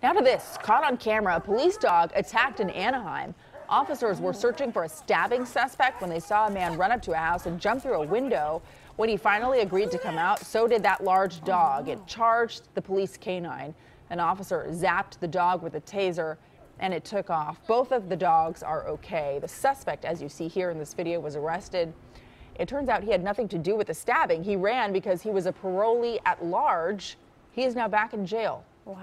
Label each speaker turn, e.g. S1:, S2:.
S1: Now to this, caught on camera, a police dog attacked in Anaheim. Officers were searching for a stabbing suspect when they saw a man run up to a house and jump through a window. When he finally agreed to come out, so did that large dog. It charged the police canine. An officer zapped the dog with a taser and it took off. Both of the dogs are okay. The suspect, as you see here in this video, was arrested. It turns out he had nothing to do with the stabbing. He ran because he was a parolee at large. He is now back in jail.
S2: Wow.